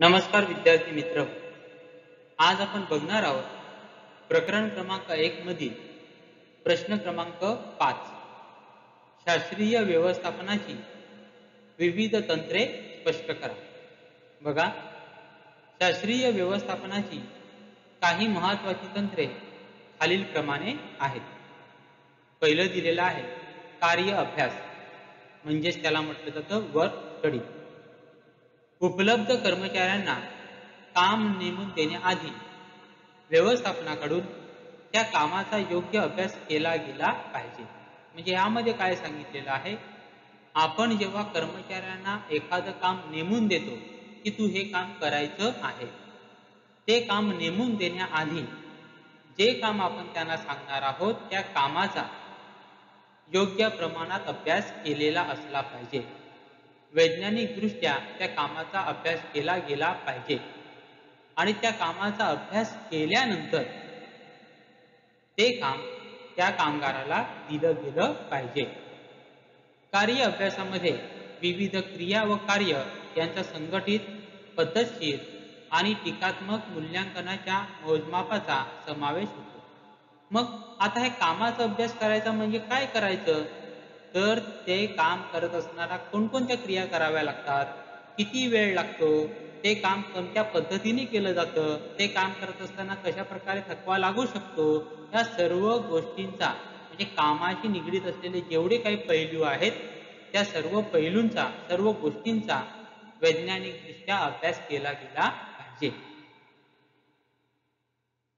नमस्कार विद्यार्थी मित्र. आज आपण बघणार आहोत प्रकरण क्रमांक एक मधील प्रश्न क्रमांक पाच. शास्त्रीय व्यवस्थापनाची विविध तंत्रे स्पष्ट करा. बघा. शास्त्रीय व्यवस्थापनाची काही महत्वाची तंत्रे खालील प्रमाणे आहेत. पहिलं दिलेलं आहे कार्य अभ्यास. म्हणजेच त्याला म्हटलं जातं वर्क स्टडी उपलब्ध कर्मचाऱ्यांना काम नेमून देण्याआधी व्यवस्थापनाकडून त्या कामाचा योग्य अभ्यास केला गेला पाहिजे. म्हणजे यामध्ये काय सांगितलेलं आहे? आपण जेव्हा कर्मचाऱ्यांना एखादं काम नेमून देतो की तू हे काम करायचं आहे. ते काम नेमून देण्याआधी जे काम आपण त्यांना सांगणार आहोत त्या कामाचा योग्य प्रमाणात अभ्यास केलेला असला पाहिजे. वैज्ञानिकदृष्ट्या त्या कामाचा अभ्यास केला गेला पाहिजे. आणि त्या कामाचा अभ्यास केल्यानंतर ते काम त्या कामगाराला दिलं गेलं पाहिजे. कार्य अभ्यासामध्ये विविध क्रिया व कार्य यांचा संघटित पद्धतशीर आणि टीकात्मक मूल्यांकनाच्या मोजमापाचा समावेश होतो. मग आता हे कामाचा अभ्यास करायचा म्हणजे काय करायचं? तर ते काम करत असताना कोणकोणत्या क्रिया कराव्या लागतात? किती वेळ लागतो? ते काम कोणत्या पद्धतीने केलं जातं? ते काम करत असताना कशा प्रकारे थकवा लागू शकतो? या सर्व गोष्टींचा म्हणजे कामाशी निगडीत असलेले जेवढे काही पैलू आहेत त्या सर्व पैलूंचा सर्व गोष्टींचा वैज्ञानिकदृष्ट्या अभ्यास केला गेला पाहिजे.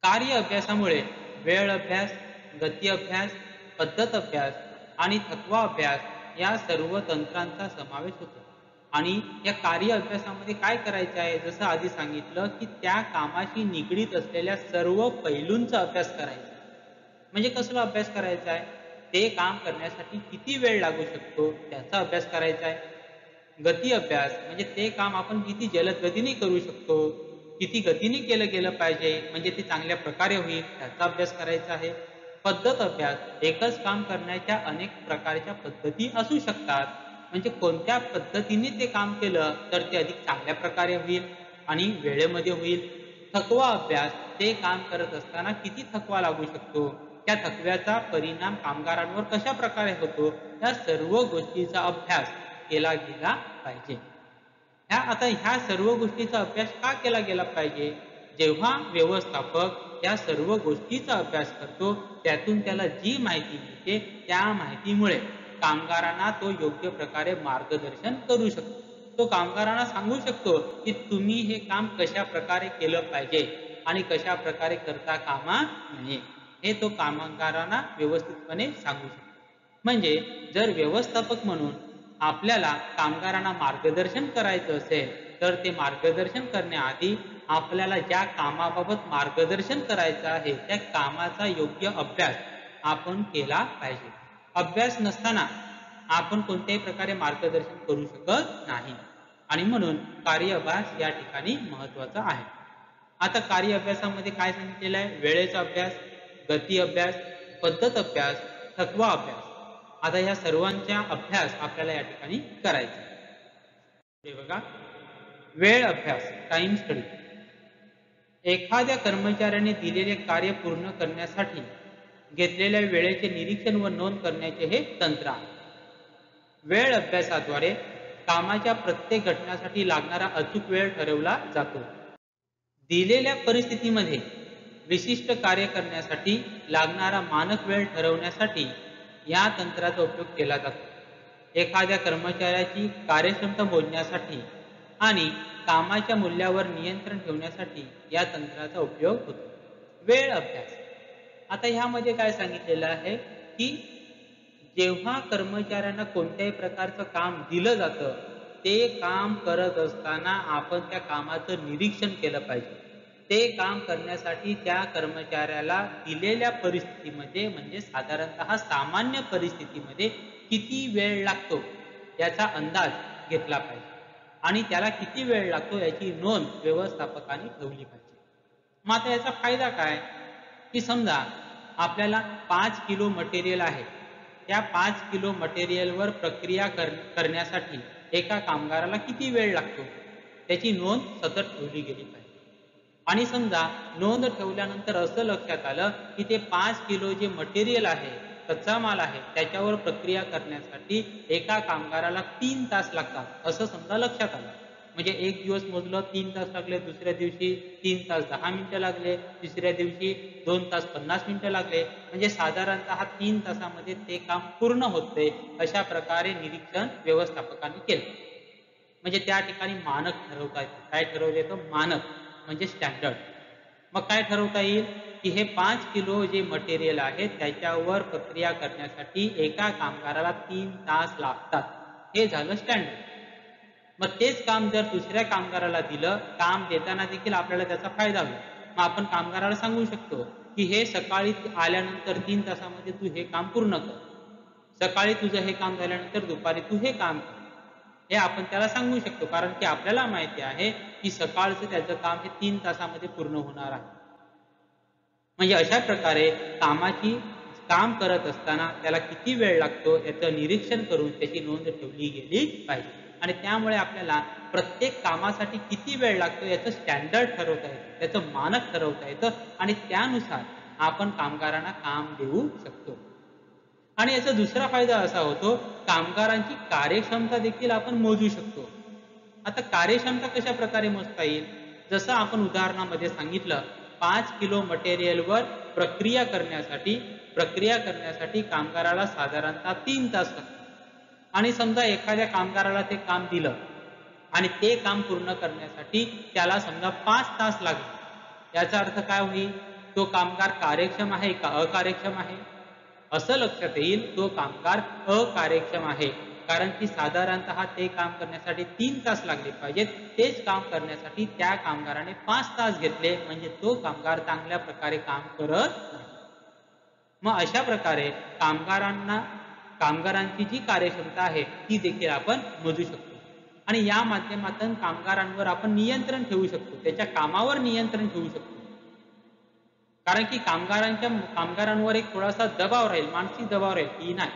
कार्य अभ्यासामुळे वेळ अभ्यास गती अभ्यास पद्धत अभ्यास आणि थकवा अभ्यास या सर्व तंत्रांचा समावेश होतो. आणि या कार्य अभ्यासामध्ये काय करायचं आहे? जसं आधी सांगितलं की त्या कामाशी निगडीत असलेल्या सर्व पैलूंचा अभ्यास करायचा. म्हणजे कसला अभ्यास करायचा आहे? ते काम करण्यासाठी किती वेळ लागू शकतो? त्याचा अभ्यास करायचा आहे. गती अभ्यास म्हणजे ते काम आपण किती जलद गतीने करू शकतो? किती गतीने केलं गेलं पाहिजे? म्हणजे ते चांगल्या प्रकारे होईल त्याचा अभ्यास करायचा आहे. पद्धत अभ्यास एकच काम करण्याच्या अनेक प्रकारच्या पद्धती असू शकतात. म्हणजे कोणत्या पद्धतीने ते काम केलं तर ते अधिक चांगल्या प्रकारे होईल आणि वेळेमध्ये होईल. थकवा अभ्यास ते काम करत असताना किती थकवा लागू शकतो? त्या थकव्याचा परिणाम कामगारांवर कशा प्रकारे होतो? या सर्व गोष्टीचा अभ्यास केला गेला पाहिजे. ह्या आता ह्या सर्व गोष्टीचा अभ्यास का केला गेला पाहिजे? जेव्हा व्यवस्थापक या सर्व गोष्टीचा अभ्यास करतो त्यातून त्याला जी माहिती मिळते त्या माहितीमुळे कामगारांना तो योग्य प्रकारे मार्गदर्शन करू शकतो. तो कामगारांना सांगू शकतो की तुम्ही हे काम कशा प्रकारे केलं पाहिजे आणि कशा प्रकारे करता कामा नये. हे तो कामगारांना व्यवस्थितपणे सांगू शकतो. म्हणजे जर व्यवस्थापक म्हणून आपल्याला कामगारांना मार्गदर्शन करायचं असेल तर ते मार्गदर्शन करण्याआधी आपल्याला ज्या कामाबाबत मार्गदर्शन करायचं आहे त्या कामाचा योग्य अभ्यास आपण केला पाहिजे. अभ्यास नसताना आपण कोणत्याही प्रकारे मार्गदर्शन करू शकत नाही. आणि म्हणून कार्य अभ्यास या ठिकाणी महत्त्वाचा आहे. आता कार्य अभ्यासामध्ये काय सांगितलेलं आहे? वेळेचा अभ्यास गती अभ्यास पद्धत अभ्यास थकवा अभ्यास. आता या सर्वांचा अभ्यास आपल्याला या ठिकाणी करायचा बघा. वेळ अभ्यास टाइम स्टडी एखाद्या कर्मचाऱ्याने दिलेले कार्य पूर्ण करण्यासाठी घेतलेल्या वेळेचे निरीक्षण व नोंद करण्याचे हे तंत्र आहे. वेळ अभ्यासाद्वारे कामाच्या प्रत्येक घटनासाठी लागणारा अचूक वेळ ठरवला जातो. दिलेल्या परिस्थितीमध्ये विशिष्ट कार्य करण्यासाठी लागणारा मानक वेळ ठरवण्यासाठी या तंत्राचा उपयोग केला जातो. एखाद्या कर्मचाऱ्याची कार्यक्षमता मोजण्यासाठी आणि कामाच्या मूल्यावर नियंत्रण ठेवण्यासाठी या तंत्राचा उपयोग होतो. वेळ अभ्यास. आता ह्यामध्ये काय सांगितलेलं आहे की जेव्हा कर्मचाऱ्यांना कोणत्याही प्रकारचं काम दिलं जातं ते काम करत असताना आपण त्या कामाचं निरीक्षण केलं पाहिजे. ते काम करण्यासाठी त्या कर्मचाऱ्याला दिलेल्या परिस्थितीमध्ये म्हणजे साधारणतः सामान्य परिस्थितीमध्ये किती वेळ लागतो याचा अंदाज घेतला पाहिजे. आणि त्याला किती वेळ लागतो याची नोंद व्यवस्थापकाने ठेवली पाहिजे. मग आता याचा फायदा काय? की समजा आपल्याला पाच किलो मटेरियल आहे. त्या पाच किलो मटेरियलवर प्रक्रिया कर करण्यासाठी एका कामगाराला किती वेळ लागतो? त्याची नोंद सतत ठेवली गेली पाहिजे. आणि समजा नोंद ठेवल्यानंतर असं लक्षात आलं की ते पाच किलो जे मटेरियल आहे कच्चा माल आहे त्याच्यावर प्रक्रिया करण्यासाठी एका कामगाराला तीन तास लागतात असं समजा लक्षात आलं. म्हणजे एक दिवस मोजलं तीन तास लागले दुसऱ्या दिवशी तीन तास दहा मिनिटं लागले तिसऱ्या दिवशी दोन तास पन्नास मिनिटं लागले. म्हणजे साधारणतः तीन तासामध्ये ते काम पूर्ण होते अशा प्रकारे निरीक्षण व्यवस्थापकाने केलं. म्हणजे त्या ठिकाणी मानक ठरवता येतं. काय ठरवले तर मानक म्हणजे स्टँडर्ड. मग काय ठरवता येईल? की हे पाच किलो जे मटेरियल आहे त्याच्यावर प्रक्रिया करण्यासाठी एका कामगाराला तीन तास लागतात. हे झालं स्टँडर्ड मग तेच काम जर दुसऱ्या कामगाराला दिलं काम देताना देखील आपल्याला त्याचा फायदा होईल. मग आपण कामगाराला सांगू शकतो की हे सकाळी आल्यानंतर तीन तासामध्ये तू हे काम पूर्ण कर. सकाळी तुझं हे काम झाल्यानंतर दुपारी तू हे काम कर. हे आपण त्याला सांगू शकतो. कारण की आपल्याला माहिती आहे की सकाळचं त्याचं काम हे तीन तासामध्ये पूर्ण होणार आहे. म्हणजे अशा प्रकारे कामाची काम करत असताना त्याला किती वेळ लागतो याचं निरीक्षण करून त्याची नोंद ठेवली गेली पाहिजे. आणि त्यामुळे आपल्याला प्रत्येक कामासाठी किती वेळ लागतो याचं स्टँडर्ड ठरवता येतं. त्याचं मानक ठरवता येतं. आणि त्यानुसार आपण कामगारांना काम देऊ शकतो. आणि याचा दुसरा फायदा असा होतो कामगारांची कार्यक्षमता देखील आपण मोजू शकतो. आता कार्यक्षमता कशा प्रकारे मोजता येईल? जसं आपण उदाहरणामध्ये सांगितलं पाच किलो मटेरियलवर प्रक्रिया करण्यासाठी प्रक्रिया करण्यासाठी कामगाराला साधारणतः तीन तास लागतात. आणि समजा एखाद्या कामगाराला ते काम दिलं आणि ते काम पूर्ण करण्यासाठी त्याला समजा पाच तास लागले. याचा अर्थ काय होईल? तो कामगार कार्यक्षम आहे का अकार्यक्षम आहे? असं लक्षात येईल तो कामगार अकार्यक्षम आहे. कारण की साधारणतः ते काम करण्यासाठी तीन तास लागले पाहिजेत. तेच काम करण्यासाठी त्या कामगाराने पाच तास घेतले. म्हणजे तो कामगार चांगल्या प्रकारे काम करत नाही. मग अशा प्रकारे कामगारांना कामगारांची जी कार्यक्षमता आहे ती देखील आपण मोजू शकतो. आणि या माध्यमातून कामगारांवर आपण नियंत्रण ठेवू शकतो. त्याच्या कामावर नियंत्रण ठेवू शकतो. कारण की कामगारांच्या कामगारांवर एक थोडासा दबाव राहील मानसिक दबाव राहील की नाही.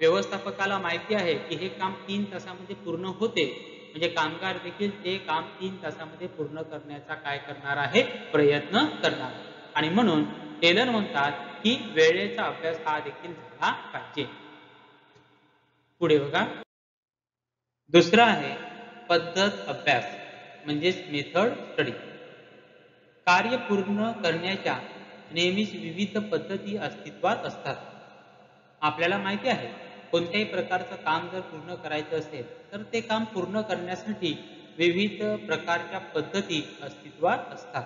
व्यवस्थापकाला माहिती आहे की हे काम तीन तासामध्ये पूर्ण होते. म्हणजे कामगार देखील ते काम तीन तासामध्ये पूर्ण करण्याचा काय करणार आहे? प्रयत्न करणार. आणि म्हणून टेलर म्हणतात की वेळेचा अभ्यास हा देखील झाला पाहिजे. पुढे बघा. दुसरा आहे पद्धत अभ्यास म्हणजेच मेथड स्टडी. कार्य पूर्ण करण्याच्या नेहमीच विविध पद्धती अस्तित्वात असतात. आपल्याला माहिती आहे कोणत्याही प्रकारचं काम जर पूर्ण करायचं असेल तर ते काम पूर्ण करण्यासाठी विविध प्रकारच्या पद्धती अस्तित्वात असतात.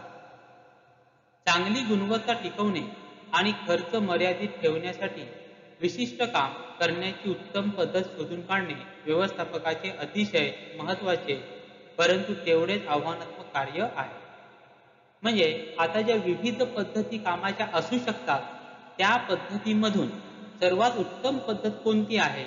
चांगली गुणवत्ता टिकवणे आणि खर्च मर्यादित ठेवण्यासाठी विशिष्ट काम करण्याची उत्तम पद्धत शोधून काढणे व्यवस्थापकाचे अतिशय महत्त्वाचे परंतु तेवढेच आव्हानात्मक कार्य आहे. म्हणजे आता ज्या विविध पद्धती कामाच्या असू शकतात त्या पद्धतीमधून सर्वात उत्तम पद्धत कोणती आहे?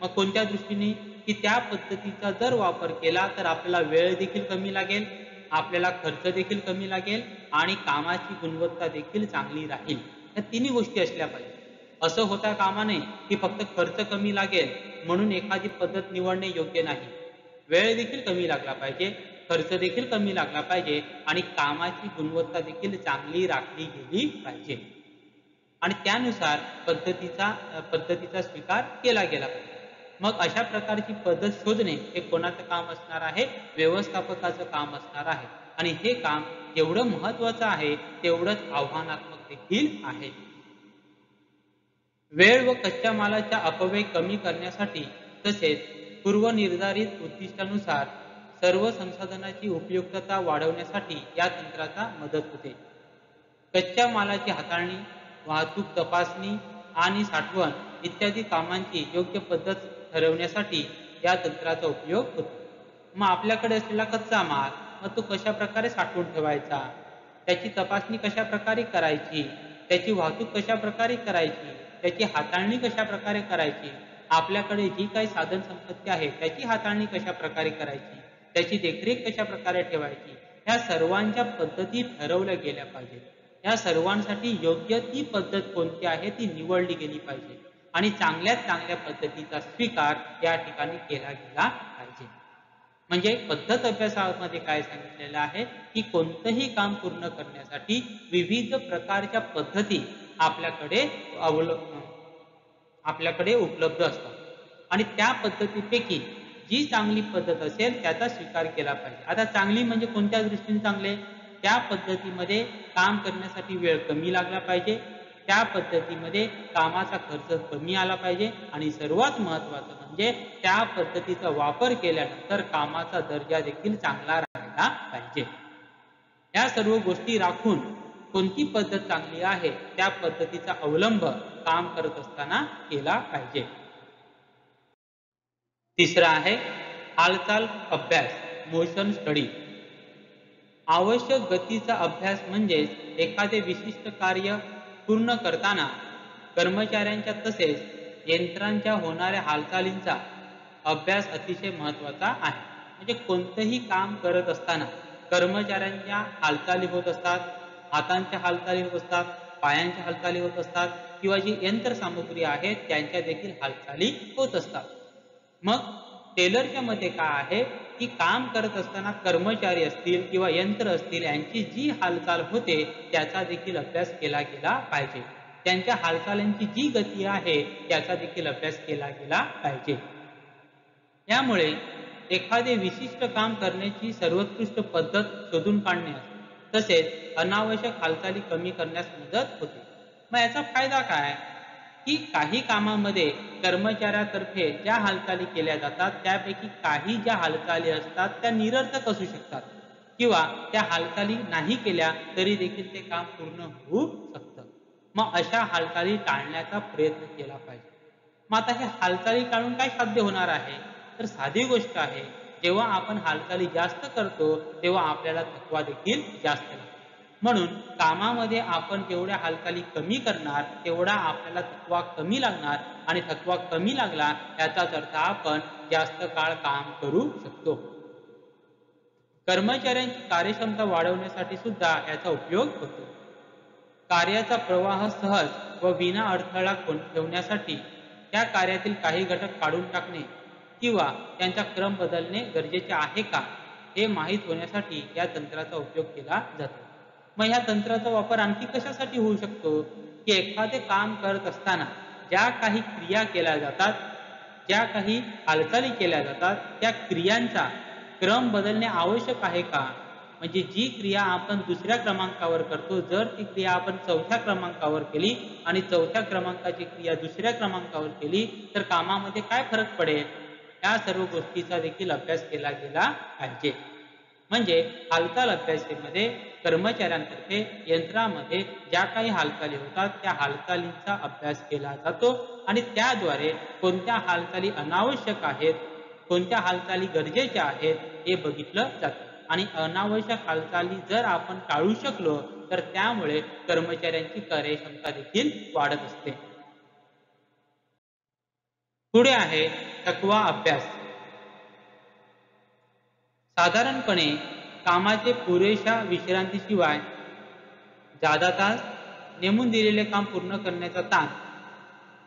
मग कोणत्या दृष्टीने की त्या पद्धतीचा जर वापर केला तर आपल्याला वेळ देखील कमी लागेल आपल्याला खर्च देखील कमी लागेल आणि कामाची गुणवत्ता देखील चांगली राहील. या तिन्ही गोष्टी असल्या पाहिजे. असं होता कामा नये की फक्त खर्च कमी लागेल म्हणून एखादी पद्धत निवडणे योग्य नाही. वेळ देखील कमी लागला पाहिजे खर्च देखील कमी लागला पाहिजे आणि कामाची गुणवत्ता देखील चांगली राखली गेली पाहिजे. आणि त्यानुसार पद्धतीचा पद्धतीचा स्वीकार केला गेला पाहिजे. मग अशा प्रकारची पद्धत शोधणे हे कोणाचं काम असणार आहे? व्यवस्थापकाचं काम असणार आहे. आणि हे काम जेवढं महत्वाचं आहे तेवढंच आव्हानात्मक देखील आहे. वेळ व कच्च्या मालाचा अपव्यय कमी करण्यासाठी तसेच पूर्वनिर्धारित उद्दिष्टानुसार सर्व संसाधनाची उपयुक्तता वाढवण्यासाठी या तंत्राचा मदत होते. कच्च्या मालाची हाताळणी वाहतूक तपासणी आणि साठवण इत्यादी कामांची योग्य पद्धत ठरवण्यासाठी या तंत्राचा उपयोग होतो. मग आपल्याकडे असलेला कच्चा माल मग तो कशा प्रकारे साठवून ठेवायचा? त्याची तपासणी कशा प्रकारे करायची? त्याची वाहतूक कशा प्रकारे करायची? त्याची हाताळणी कशा प्रकारे करायची? आपल्याकडे जी काही साधन संपत्ती आहे त्याची हाताळणी कशा प्रकारे करायची? त्याची देखरेख कशा प्रकारे ठेवायची? ह्या सर्वांच्या पद्धती ठरवल्या गेल्या पाहिजेत. या सर्वांसाठी योग्य ती पद्धत कोणती आहे? ती निवडली गेली पाहिजे. आणि चांगल्यात चांगल्या पद्धतीचा स्वीकार या ठिकाणी केला गेला पाहिजे. म्हणजे पद्धत अभ्यासामध्ये काय सांगितलेलं आहे? की कोणतंही काम पूर्ण करण्यासाठी विविध प्रकारच्या पद्धती आपल्याकडे अवलंब आपल्याकडे उपलब्ध असतात. आणि त्या पद्धतीपैकी जी चांगली पद्धत असेल त्याचा स्वीकार केला पाहिजे. आता चांगली म्हणजे कोणत्या दृष्टीने चांगले? त्या पद्धतीमध्ये काम करण्यासाठी वेळ कमी लागला पाहिजे. त्या पद्धतीमध्ये कामाचा खर्च कमी आला पाहिजे. आणि सर्वात महत्वाचं म्हणजे त्या पद्धतीचा वापर केल्यानंतर कामाचा दर्जा देखील चांगला राहिला पाहिजे. या सर्व गोष्टी राखून कोणती पद्धत चांगली आहे त्या पद्धतीचा अवलंब काम करत असताना केला पाहिजे. तिसरा आहे हालचाल अभ्यास मोशन स्टडी आवश्यक गतीचा अभ्यास म्हणजेच एखादे विशिष्ट कार्य पूर्ण करताना कर्मचाऱ्यांच्या तसेच यंत्रांच्या होणाऱ्या हालचालींचा अभ्यास अतिशय महत्त्वाचा आहे. म्हणजे कोणतंही काम करत असताना कर्मचाऱ्यांच्या हालचाली होत असतात हातांच्या हालचाली होत असतात पायांच्या हालचाली होत असतात किंवा जी यंत्रसामुग्री आहे त्यांच्या देखील हालचाली होत असतात. मग टेलरच्या मध्ये काय आहे? की काम करत असताना कर्मचारी असतील किंवा यंत्र असतील यांची जी हालचाल होते त्याचा देखील अभ्यास केला गेला पाहिजे. त्यांच्या हालचालींची जी गती आहे त्याचा देखील अभ्यास केला गेला पाहिजे. त्यामुळे एखादे विशिष्ट काम करण्याची सर्वोत्कृष्ट पद्धत शोधून काढण्यास तसेच अनावश्यक हालचाली कमी करण्यास मदत होते. मग याचा फायदा काय? की काही कामामध्ये कर्मचाऱ्यातर्फे ज्या हालचाली केल्या जातात त्यापैकी काही ज्या हालचाली असतात त्या निरर्थक असू शकतात. किंवा त्या हालचाली नाही केल्या तरी देखील ते काम पूर्ण होऊ शकतं. मग अशा हालचाली टाळण्याचा प्रयत्न केला पाहिजे. मग आता हे हालचाली टाळून काय साध्य होणार आहे? तर साधी गोष्ट आहे जेव्हा आपण हालचाली जास्त करतो तेव्हा आपल्याला थकवा देखील जास्त लागतो म्हणून कामामध्ये आपण जेवढ्या हालचाली कमी करणार तेवढा आपल्याला थकवा कमी लागणार आणि थकवा कमी लागला याचाच अर्थ आपण जास्त काळ काम करू शकतो. कर्मचाऱ्यांची कार्यक्षमता वाढवण्यासाठी सुद्धा याचा उपयोग होतो. कार्याचा प्रवाह सहज व विना अडथळा ठेवण्यासाठी त्या कार्यातील काही घटक काढून टाकणे किंवा त्यांचा क्रम बदलणे गरजेचे आहे का हे माहीत होण्यासाठी या तंत्राचा उपयोग केला जातो. मग ह्या तंत्राचा वापर आणखी कशासाठी होऊ शकतो? की एखादे काम करत असताना ज्या काही क्रिया केल्या जातात ज्या काही हालचाली केल्या जातात त्या क्रियांचा क्रम बदलणे आवश्यक आहे का? म्हणजे जी क्रिया आपण दुसऱ्या क्रमांकावर करतो जर ती क्रिया आपण चौथ्या क्रमांकावर केली आणि चौथ्या क्रमांकाची क्रिया दुसऱ्या क्रमांकावर केली तर कामामध्ये काय फरक पडेल? या सर्व गोष्टीचा देखील अभ्यास केला गेला पाहिजे. म्हणजे हालचाल अभ्यासेमध्ये कर्मचाऱ्यांतर्फे यंत्रामध्ये ज्या काही हालचाली होतात त्या हालचालींचा अभ्यास केला जातो आणि त्याद्वारे कोणत्या हालचाली अनावश्यक आहेत कोणत्या हालचाली गरजेच्या आहेत हे बघितलं जातं. आणि अनावश्यक हालचाली जर आपण टाळू शकलो तर त्यामुळे कर्मचाऱ्यांची कार्यक्षमता देखील वाढत असते. पुढे आहे थकवा अभ्यास. साधारणपणे कामाचे पुरेशा विश्रांतीशिवाय जादा तास नेमून दिलेले काम पूर्ण करण्याचा ताण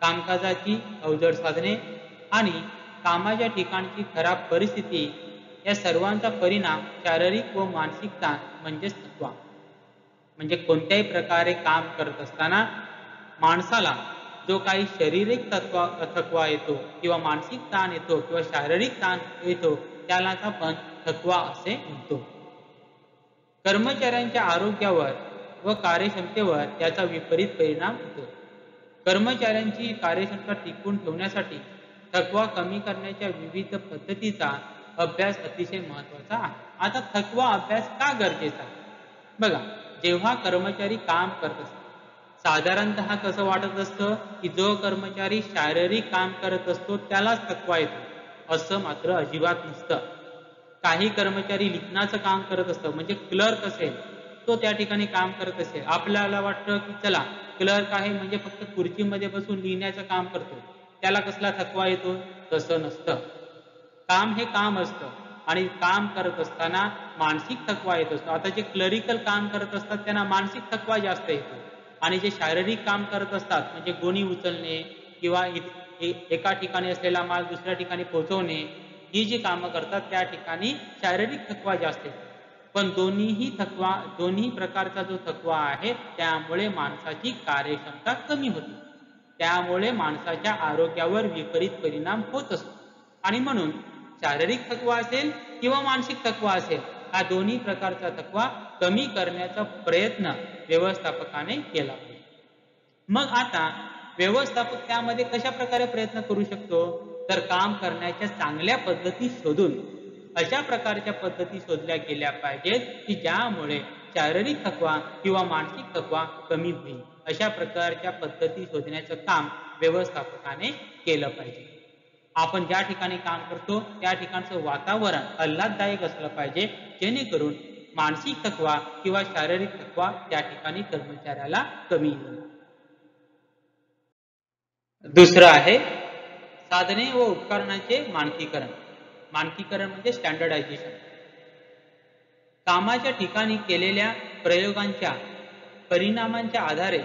कामकाजाची अवजड साधने आणि कामाच्या ठिकाणची खराब परिस्थिती या सर्वांचा परिणाम शारीरिक व मानसिक ताण म्हणजेच थकवा म्हणजे कोणत्याही प्रकारे काम करत असताना माणसाला जो काही शारीरिक तत्वा थकवा येतो किंवा मानसिक ताण येतो किंवा शारीरिक ताण येतो त्यालाच आपण थकवा असे म्हणतो. कर्मचाऱ्यांच्या आरोग्यावर व कार्यक्षमतेवर याचा विपरीत परिणाम होतो. कर्मचाऱ्यांची कार्यक्षमता टिकवून ठेवण्यासाठी थकवा कमी करण्याच्या विविध पद्धतीचा अभ्यास अतिशय महत्त्वाचा आहे. आता थकवा अभ्यास का गरजेचा आहे? बघा जेव्हा कर्मचारी काम करत असतो साधारणतः कसं वाटत असतं की जो कर्मचारी शारीरिक काम करत असतो त्यालाच थकवा येतो? असं मात्र अजिबात नसतं. काही कर्मचारी लिखनाचं काम करत असतं. म्हणजे क्लर्क असेल तो त्या ठिकाणी काम करत असेल. आपल्याला वाटतं की चला क्लर्क आहे म्हणजे फक्त खुर्चीमध्ये बसून लिहिण्याचं काम करतो. त्याला कसला थकवा येतो? तसं नसतं. काम हे काम असतं. आणि काम करत असताना मानसिक थकवा येत असतो. आता जे क्लरिकल काम करत असतात त्यांना मानसिक थकवा जास्त येतो. आणि जे शारीरिक काम करत असतात म्हणजे गोणी उचलणे किंवा एका ठिकाणी असलेला माल दुसऱ्या ठिकाणी पोहोचवणे ही जी कामं करतात त्या ठिकाणी शारीरिक थकवा जास्त येतो. पण दोन्हीही थकवा दोन्ही प्रकारचा जो थकवा आहे त्यामुळे माणसाची कार्यक्षमता कमी होते. त्यामुळे माणसाच्या आरोग्यावर विपरीत परिणाम होत असतो. आणि म्हणून शारीरिक थकवा असेल किंवा मानसिक थकवा असेल हा दोन्ही प्रकारचा थकवा कमी करण्याचा प्रयत्न व्यवस्थापकाने केला पाहिजे. मग आता व्यवस्थापक त्यामध्ये कशा प्रकारे प्रयत्न करू शकतो? तर काम करण्याच्या चांगल्या पद्धती शोधून अशा प्रकारच्या पद्धती शोधल्या गेल्या पाहिजेत की ज्यामुळे शारीरिक थकवा किंवा मानसिक थकवा कमी होईल. अशा प्रकारच्या पद्धती शोधण्याचं काम व्यवस्थापकाने केलं पाहिजे. आपण ज्या ठिकाणी काम करतो त्या ठिकाणचं वातावरण आल्हाददायक असलं पाहिजे जेणेकरून मानसिक थकवा किंवा शारीरिक थकवा त्या ठिकाणी कर्मचाऱ्याला कमी येईल दुसरं आहे साधने व उपकरणांचे मानकीकरण. मानकीकरण म्हणजे स्टँडर्डायझेशन कामाच्या ठिकाणी केलेल्या प्रयोगांच्या परिणामांच्या आधारे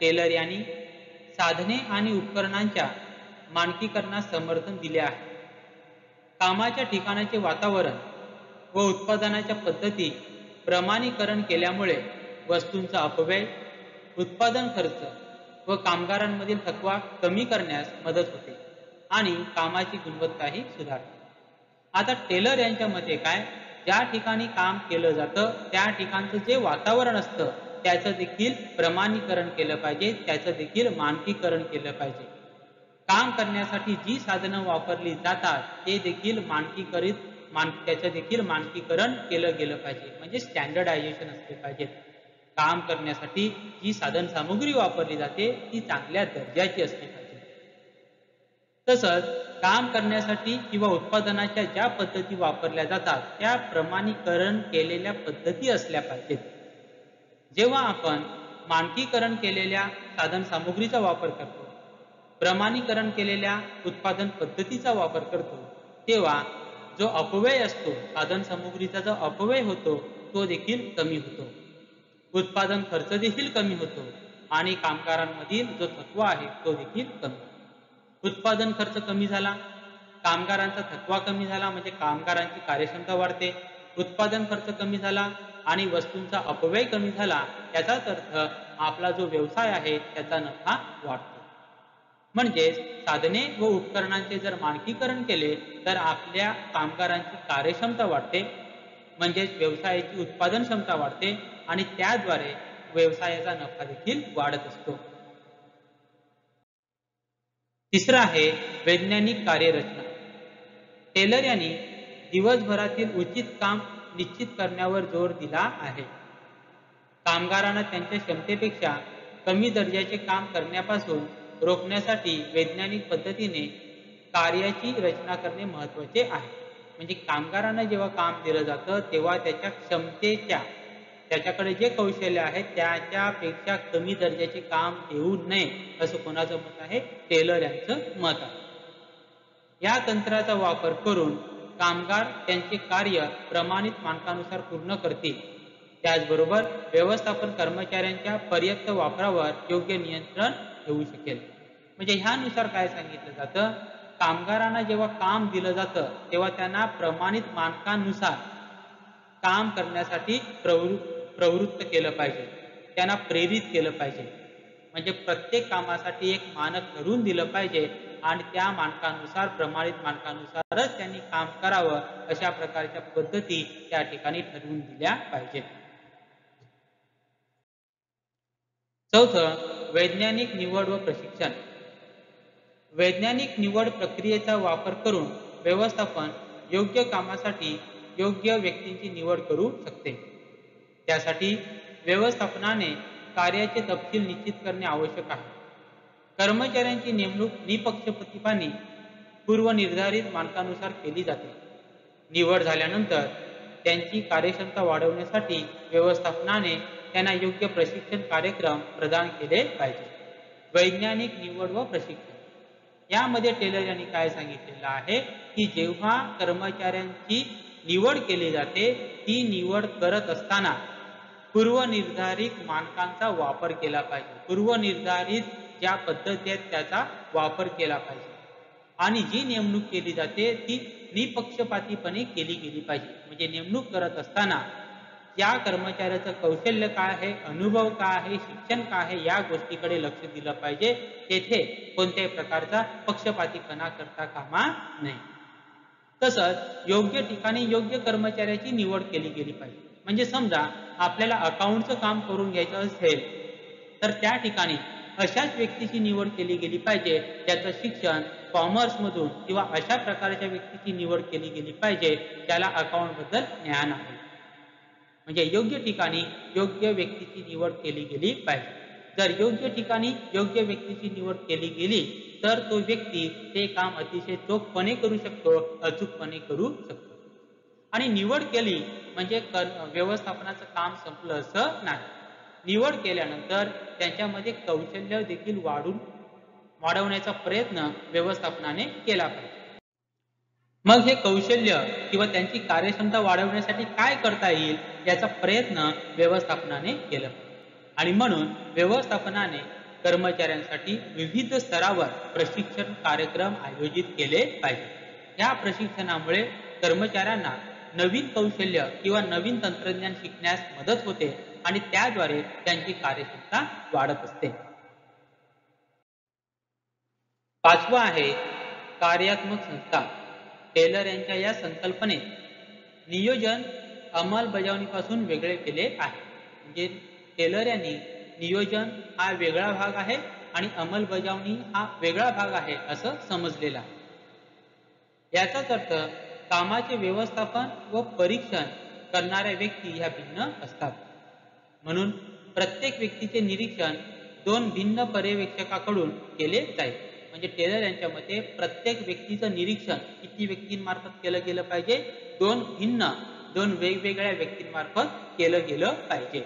टेलर यांनी साधने आणि उपकरणांच्या मानकीकरणास समर्थन दिले आहे. कामाच्या ठिकाणाचे वातावरण व उत्पादनाच्या पद्धती प्रमाणीकरण केल्यामुळे वस्तूंचा अपव्यय उत्पादन खर्च व कामगारांमधील थकवा कमी करण्यास मदत होते. आणि कामाची गुणवत्ताही सुधारते. आता टेलर यांच्या मते काय? ज्या ठिकाणी काम केलं जातं त्या ठिकाणचं जे वातावरण असतं त्याचं देखील प्रमाणीकरण केलं पाहिजे त्याचं देखील मानकीकरण केलं पाहिजे. काम करण्यासाठी जी साधनं वापरली जातात ते देखील मानकीकरित मान त्याचं देखील मानकीकरण केलं गेलं पाहिजे. म्हणजे स्टँडर्डायझेशन असले पाहिजे काम करण्यासाठी जी साधन सामुग्री वापरली जाते ती चांगल्या दर्जाची असली पाहिजे. तसंच काम करण्यासाठी किंवा उत्पादनाच्या ज्या पद्धती वापरल्या जातात त्या प्रमाणीकरण केलेल्या पद्धती असल्या पाहिजेत. जेव्हा आपण मानकीकरण केलेल्या साधन सामुग्रीचा वापर करतो प्रमाणीकरण केलेल्या उत्पादन पद्धतीचा वापर करतो तेव्हा जो अपव्यय असतो साधन सामुग्रीचा जो अपव्यय होतो तो देखील कमी होतो. उत्पादन खर्च देखील कमी होतो आणि कामगारांमधील जो थकवा आहे तो देखील कमी उत्पादन खर्च कमी झाला कामगारांचा थकवा कमी झाला म्हणजे कामगारांची कार्यक्षमता वाढते उत्पादन खर्च कमी झाला आणि वस्तूंचा अपव्यय कमी झाला याचाच अर्थ आपला जो व्यवसाय आहे त्याचा नफा वाढतो. म्हणजेच साधने व उपकरणांचे जर मानकीकरण केले तर आपल्या कामगारांची कार्यक्षमता वाढते म्हणजेच व्यवसायाची उत्पादन क्षमता वाढते आणि त्याद्वारे व्यवसायाचा नफा देखील वाढत असतो. तिसरं आहे वैज्ञानिक कार्यरचना. टेलर यांनी दिवसभरातील उचित काम निश्चित करण्यावर जोर दिला आहे. कामगारांना त्यांच्या क्षमतेपेक्षा कमी दर्जाचे काम करण्यापासून रोखण्यासाठी वैज्ञानिक पद्धतीने कार्याची रचना करणे महत्त्वाचे आहे. म्हणजे कामगारांना जेव्हा काम दिलं जातं तेव्हा त्याच्या क्षमतेच्या त्याच्याकडे जे कौशल्य आहे त्याच्यापेक्षा कमी दर्जाचे काम देऊ नये असं कोणाचं मत आहे? टेलर यांचं मत आहे. या तंत्राचा वापर करून कामगार त्यांचे कार्य प्रमाणित मानकानुसार पूर्ण करतील. त्याचबरोबर व्यवस्थापन कर्मचाऱ्यांच्या पर्याप्त वापरावर योग्य नियंत्रण ठेवू शकेल. म्हणजे ह्यानुसार काय सांगितलं जातं? कामगारांना जेव्हा काम दिलं जातं तेव्हा त्यांना प्रमाणित मानकांनुसार काम करण्यासाठी प्रवृत्त प्रवृत्त केलं पाहिजे. त्यांना प्रेरित केलं पाहिजे. म्हणजे प्रत्येक कामासाठी एक मानक ठरवून दिलं पाहिजे आणि त्या मानकानुसार प्रमाणित मानकानुसारच त्यांनी काम करावं अशा प्रकारच्या पद्धती त्या ठिकाणी ठरवून दिल्या पाहिजे चौथं वैज्ञानिक निवड व प्रशिक्षण. वैज्ञानिक निवड प्रक्रियेचा वापर करून व्यवस्थापन योग्य कामासाठी योग्य व्यक्तींची निवड करू शकते. त्यासाठी व्यवस्थापनाने कार्याचे तपशील निश्चित करणे आवश्यक आहे. कर्मचाऱ्यांची नेमणूक निपक्षपातीपणे पूर्वनिर्धारित मानकानुसार केली जाते. निवड झाल्यानंतर त्यांची कार्यक्षमता वाढवण्यासाठी व्यवस्थापनाने त्यांना योग्य प्रशिक्षण कार्यक्रम प्रदान केले पाहिजे. वैज्ञानिक निवड व प्रशिक्षण. यामध्ये टेलर यांनी काय सांगितलेलं आहे? की जेव्हा कर्मचाऱ्यांची निवड केली जाते ती निवड करत असताना पूर्वनिर्धारित मानकांचा वापर केला पाहिजे. पूर्वनिर्धारित ज्या पद्धती आहेत त्याचा वापर केला पाहिजे. आणि जी नेमणूक केली जाते ती निपक्षपातीपणे केली गेली पाहिजे. म्हणजे नेमणूक करत असताना या कर्मचाऱ्याचं कौशल्य काय आहे अनुभव काय आहे शिक्षण काय आहे या गोष्टीकडे लक्ष दिलं पाहिजे. तेथे कोणत्याही प्रकारचा पक्षपातीपणा करता कामा नये. तसंच योग्य ठिकाणी योग्य कर्मचाऱ्याची निवड केली गेली पाहिजे. म्हणजे समजा आपल्याला अकाउंटचं काम करून घ्यायचं असेल तर त्या ठिकाणी अशाच व्यक्तीची निवड केली गेली पाहिजे ज्याचं शिक्षण कॉमर्समधून किंवा अशा प्रकारच्या व्यक्तीची निवड केली गेली पाहिजे ज्याला अकाउंटबद्दल ज्ञान आहे. म्हणजे योग्य ठिकाणी योग्य व्यक्तीची निवड केली गेली पाहिजे. जर योग्य ठिकाणी योग्य व्यक्तीची निवड केली गेली तर तो व्यक्ती ते काम अतिशय चोखपणे करू शकतो अचूकपणे करू शकतो. आणि निवड केली म्हणजे व्यवस्थापनाचं काम संपलं असं नाही. निवड केल्यानंतर त्यांच्यामध्ये कौशल्य देखील वाढून वाढवण्याचा प्रयत्न व्यवस्थापनाने केला पाहिजे. मग हे कौशल्य किंवा त्यांची कार्यक्षमता वाढवण्यासाठी काय करता येईल याचा प्रयत्न व्यवस्थापनाने केला. आणि म्हणून व्यवस्थापनाने कर्मचाऱ्यांसाठी विविध स्तरावर प्रशिक्षण कार्यक्रम आयोजित केले पाहिजे. या प्रशिक्षणामुळे कर्मचाऱ्यांना नवीन कौशल्य किंवा नवीन तंत्रज्ञान शिकण्यास मदत होते आणि त्याद्वारे त्यांची कार्यक्षमता वाढत असते. पाचवा आहे कार्यात्मक संस्था. टेलर यांच्या या संकल्पनेत नियोजन अंमलबजावणीपासून वेगळे केले आहे. म्हणजे टेलर यांनी नियोजन हा वेगळा भाग आहे आणि अंमलबजावणी हा वेगळा भाग आहे असं समजलेला आहे. याचाच अर्थ कामाचे व्यवस्थापन व परीक्षण करणाऱ्या व्यक्ती ह्या भिन्न असतात. म्हणून प्रत्येक व्यक्तीचे निरीक्षण दोन भिन्न पर्यवेक्षकाकडून केले जाईल. म्हणजे टेलर यांच्या मते प्रत्येक व्यक्तीचं निरीक्षण किती व्यक्तींमार्फत केलं गेलं पाहिजे? दोन भिन्न दोन वेगवेगळ्या व्यक्तींमार्फत केलं गेलं पाहिजे.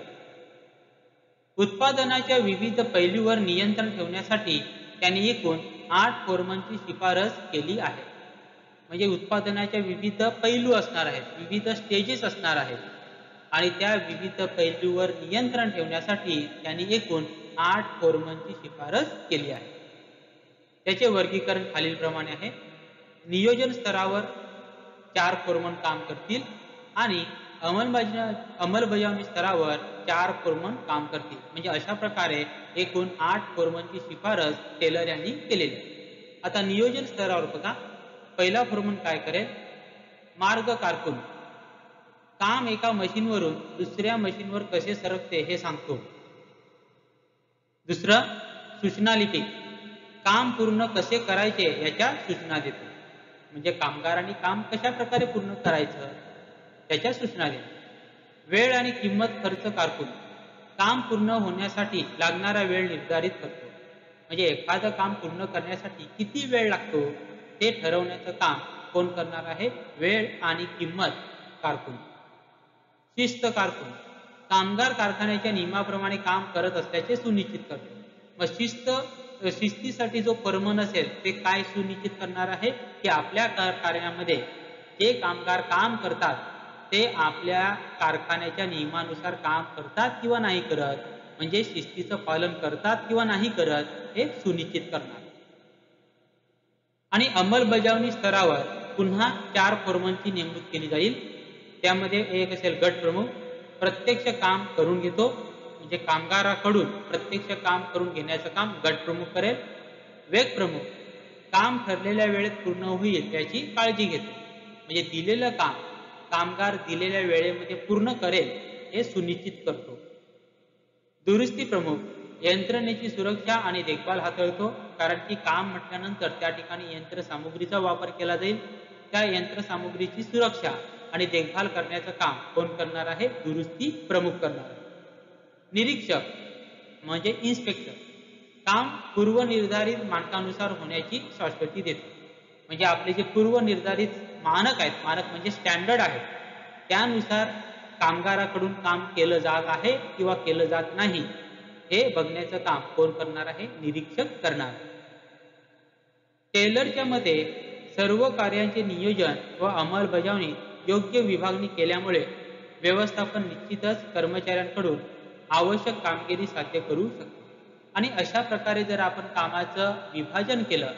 उत्पादनाच्या विविध पैलूवर नियंत्रण ठेवण्यासाठी त्यांनी एकूण आठ फोरमनची शिफारस केली आहे. म्हणजे उत्पादनाच्या विविध पैलू असणार आहेत विविध स्टेजेस असणार आहेत. आणि त्या विविध पैलूवर नियंत्रण ठेवण्यासाठी त्यांनी एकूण आठ फोरमनची शिफारस केली आहे. त्याचे वर्गीकरण खालीलप्रमाणे आहे. नियोजन स्तरावर चार फोरमन काम करतील आणि अंमलबजावणी अंमलबजावणी स्तरावर चार फोरमन काम करतील. म्हणजे अशा प्रकारे एकूण आठ फोरमनची शिफारस टेलर यांनी केलेली आता नियोजन स्तरावर बघा. पहिला भ्रमण काय करेल? मार्ग कारकून. काम एका मशीनवरून दुसऱ्या मशीनवर कसे सरकते हे सांगतो. दुसरं सूचना लिपी. काम पूर्ण कसे करायचे याच्या सूचना देतो. म्हणजे कामगारांनी काम कशा प्रकारे पूर्ण करायचं त्याच्या सूचना देतो. वेळ आणि किंमत खर्च कारकून. काम पूर्ण होण्यासाठी लागणारा वेळ निर्धारित करतो. म्हणजे एखादं काम पूर्ण करण्यासाठी किती वेळ लागतो? ते ठरवण्याचं काम कोण करणार आहे? वेळ आणि किंमत कारकून. शिस्त कारकून. कामगार कारखान्याच्या नियमाप्रमाणे काम करत असल्याचे सुनिश्चित करतो मग शिस्त शिस्तीसाठी जो परमन असेल ते काय सुनिश्चित करणार आहे? की आपल्या कार्यामध्ये जे कामगार काम करतात ते आपल्या कारखान्याच्या नियमानुसार काम करतात किंवा नाही करत म्हणजे शिस्तीचं पालन करतात किंवा नाही करत हे सुनिश्चित करणार. आणि अंमलबजावणी स्तरावर पुन्हा चार फोरमनची नेमणूक केली जाईल. त्यामध्ये एक असेल गट प्रमुख प्रत्यक्ष काम करून घेतो म्हणजे कामगाराकडून प्रत्यक्ष काम करून घेण्याचं काम गट प्रमुख करेल. वेग प्रमुख काम ठरलेल्या वेळेत पूर्ण होईल याची काळजी घेतो. म्हणजे दिलेलं काम कामगार दिलेल्या वेळेमध्ये पूर्ण करेल हे सुनिश्चित करतो. दुरुस्ती प्रमुख यंत्रणेची सुरक्षा आणि देखभाल हाताळतो कारण की काम म्हटल्यानंतर त्या ठिकाणी यंत्रसामुग्रीचा वापर केला जाईल. त्या यंत्रसामुग्रीची सुरक्षा आणि देखभाल करण्याचं काम कोण करणार आहे? दुरुस्ती प्रमुख करणार आहे. निरीक्षक म्हणजे इन्स्पेक्टर. काम पूर्वनिर्धारित मानकानुसार होण्याची शाश्वती देतो. म्हणजे आपले जे पूर्वनिर्धारित मानक आहेत मानक म्हणजे स्टँडर्ड आहेत त्यानुसार कामगाराकडून काम केलं जात आहे किंवा केलं जात नाही. हे बघण्याचं काम कोण करणार आहे? निरीक्षक करणार. टेलरच्या मते सर्व कार्यांचे नियोजन व अंमलबजावणी योग्य विभागणी केल्यामुळे व्यवस्थापन निश्चितच कर्मचाऱ्यांकडून आवश्यक कामगिरी साध्य करू शकते. आणि अशा प्रकारे जर आपण कामाचं विभाजन केलं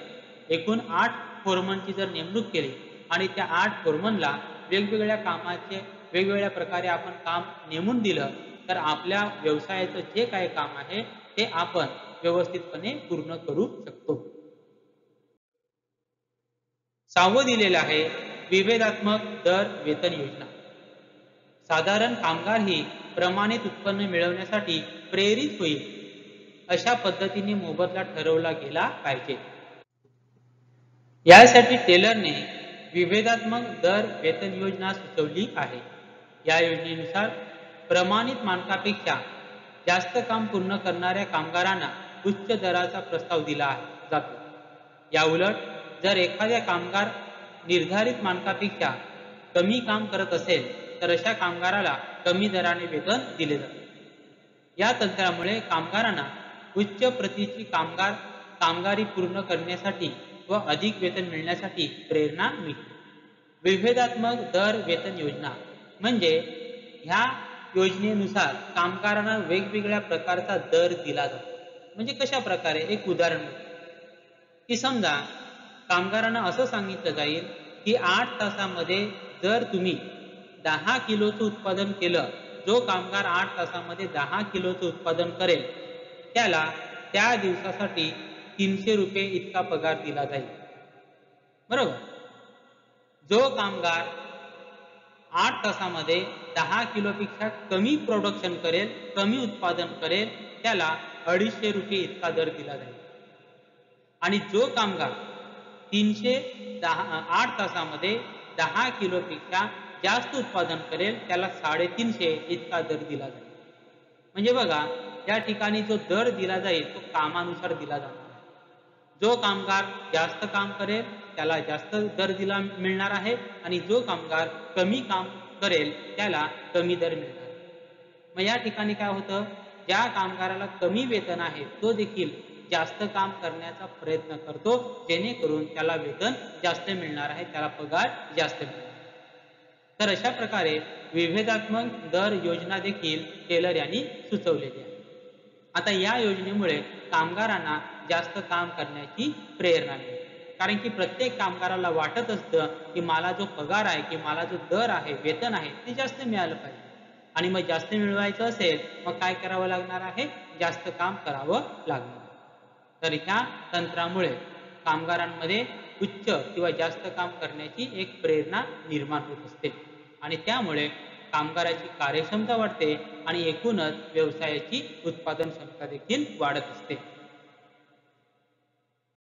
एकूण आठ फोरमनची जर नेमणूक केली आणि त्या आठ फोरमनला वेगवेगळ्या कामाचे वेगवेगळ्या प्रकारे आपण काम नेमून दिलं तर आपल्या व्यवसायाचं जे काय काम आहे ते आपण व्यवस्थितपणे पूर्ण करू शकतो. सहावं दिलेलं आहे विभेदात्मक दर वेतन योजना. साधारण कामगार ही प्रमाणित उत्पन्न मिळवण्यासाठी प्रेरित होईल. अशा पद्धतीने मोबदला ठरवला गेला पाहिजे. यासाठी टेलरने विभेदात्मक दर वेतन योजना सुचवली आहे. या योजनेनुसार प्रमाणित मानकापेक्षा जास्त काम पूर्ण करणाऱ्या कामगारांना उच्च दराचा प्रस्ताव दिला जातो. या उलट जर एखाद्या कामगार निर्धारित मानकापेक्षा कमी काम करत असेल तर अशा कामगाराला कमी दराने वेतन दिले जाते. या तंत्रामुळे कामगारांना उच्च प्रतीची कामगार कामगारी पूर्ण करण्यासाठी व अधिक वेतन मिळण्यासाठी प्रेरणा मिळते. विभेदात्मक दर वेतन योजना म्हणजे ह्या योजनेनुसार कामगारांना वेगवेगळ्या प्रकारचा दर दिला जातो. म्हणजे कशा प्रकारे? एक उदाहरण की समजा कामगारांना असं सांगितलं जाईल की आठ तासामध्ये जर तुम्ही दहा किलोचं उत्पादन केलं जो कामगार आठ तासामध्ये दहा किलोचं उत्पादन करेल त्याला त्या दिवसासाठी तीनशे रुपये इतका पगार दिला जाईल. बरोबर? जो कामगार आठ तासामध्ये दहा किलोपेक्षा कमी प्रोडक्शन करेल कमी उत्पादन करेल त्याला अडीचशे रुपये इतका दर दिला जाईल. आणि जो कामगार तीनशे दहा आठ तासामध्ये दहा किलोपेक्षा जास्त उत्पादन करेल त्याला साडेतीनशे इतका दर दिला जाईल. म्हणजे बघा त्या ठिकाणी जो दर दिला जाईल तो कामानुसार दिला जाणार जो कामगार जास्त काम करेल त्याला जास्त दर दिला मिळणार आहे आणि जो कामगार कमी काम करेल त्याला कमी दर मिळणार मग या ठिकाणी काय होतं? ज्या कामगाराला कमी वेतन आहे तो देखील जास्त काम करण्याचा प्रयत्न करतो जेणेकरून त्याला वेतन जास्त मिळणार आहे त्याला पगार जास्त मिळणार तर अशा प्रकारे विभेदात्मक दर योजना देखील टेलर यांनी सुचवलेली आहे. आता या योजनेमुळे कामगारांना जास्त काम करण्याची प्रेरणा मिळते. कारण की प्रत्येक कामगाराला वाटत असतं की मला जो पगार आहे की मला जो दर आहे वेतन आहे ते जास्त मिळालं पाहिजे. आणि मग जास्त मिळवायचं असेल मग काय करावं लागणार आहे? जास्त काम करावं लागणार. तर ह्या तंत्रामुळे कामगारांमध्ये उच्च किंवा जास्त काम करण्याची एक प्रेरणा निर्माण होत असते. आणि त्यामुळे कामगाराची कार्यक्षमता वाढते आणि एकूणच व्यवसायाची उत्पादन क्षमता देखील वाढत असते.